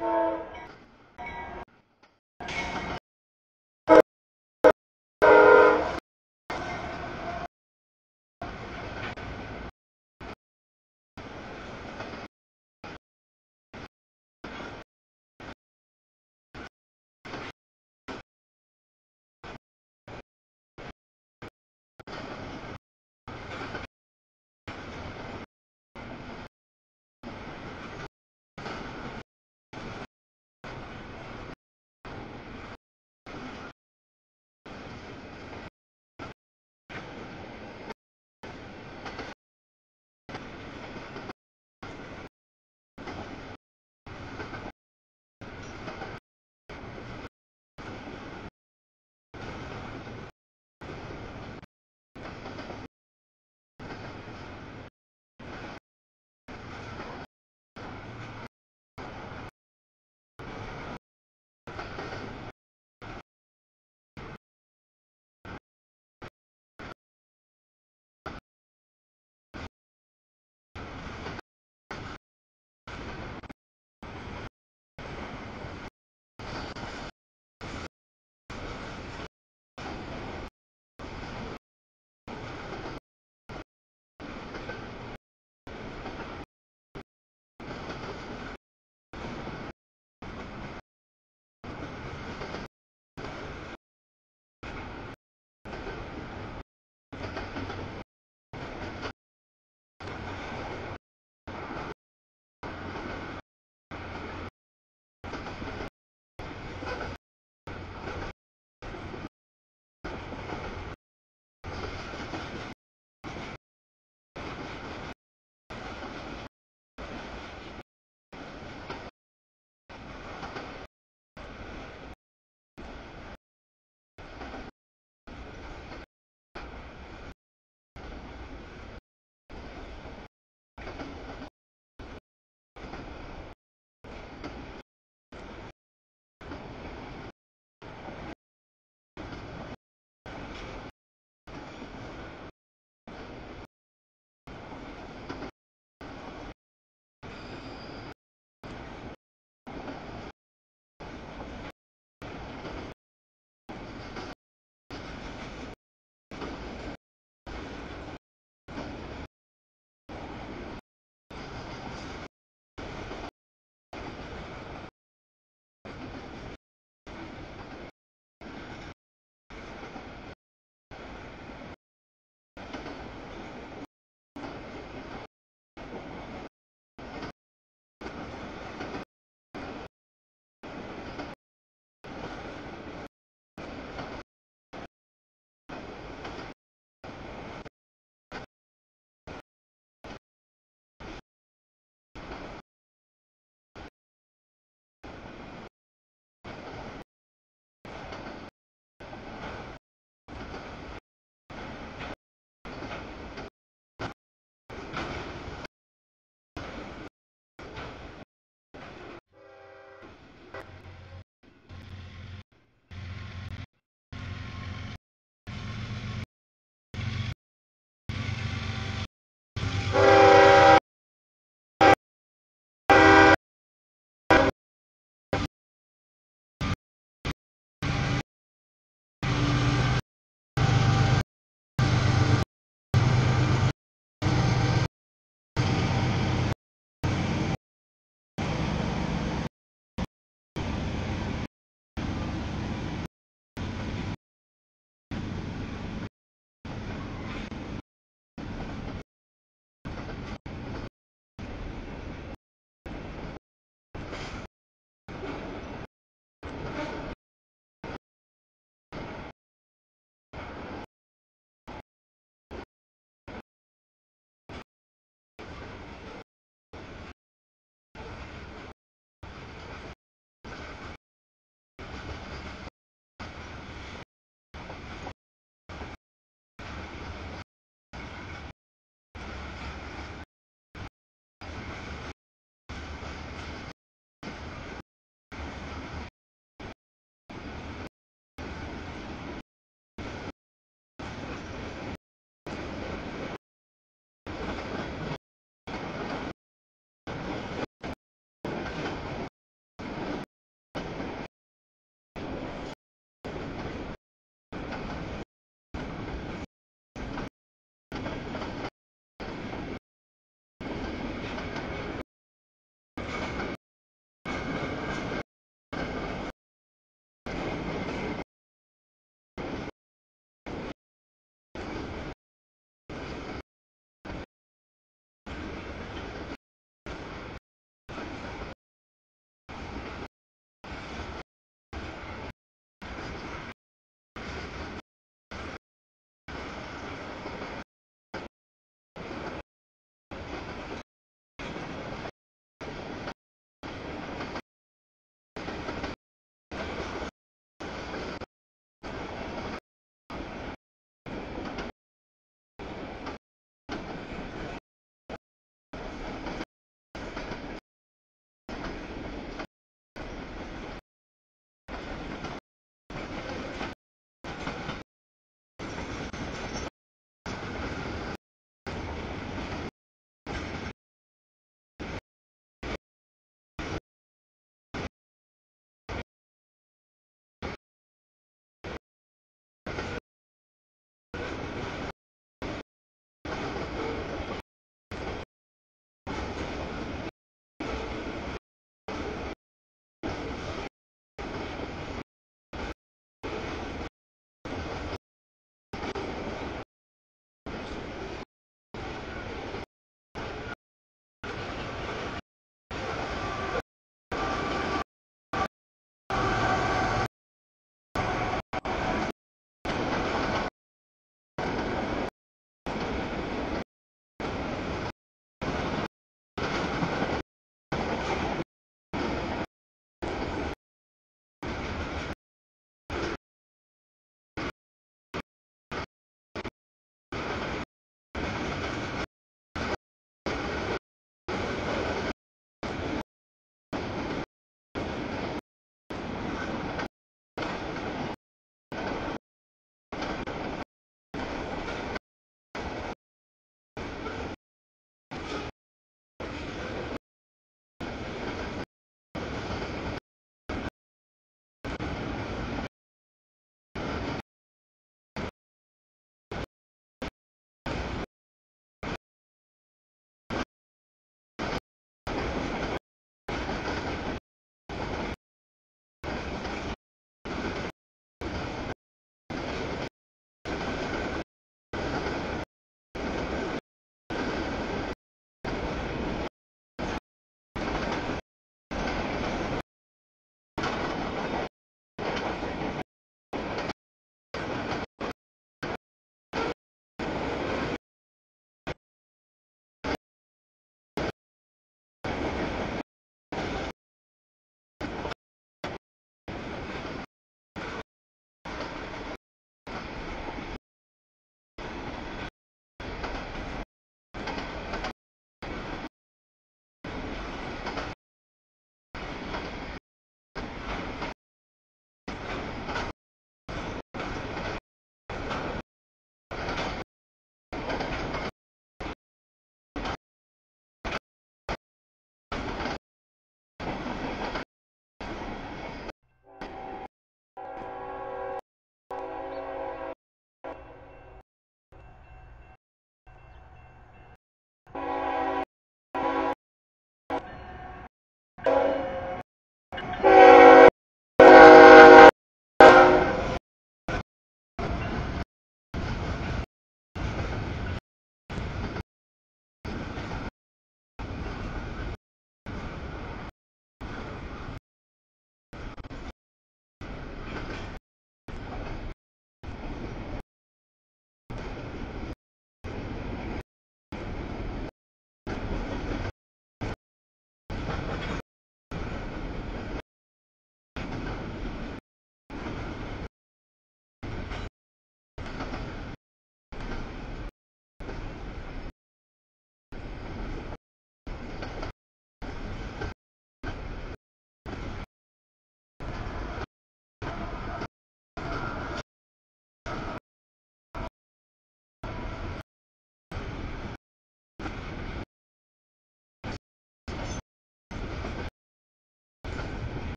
Música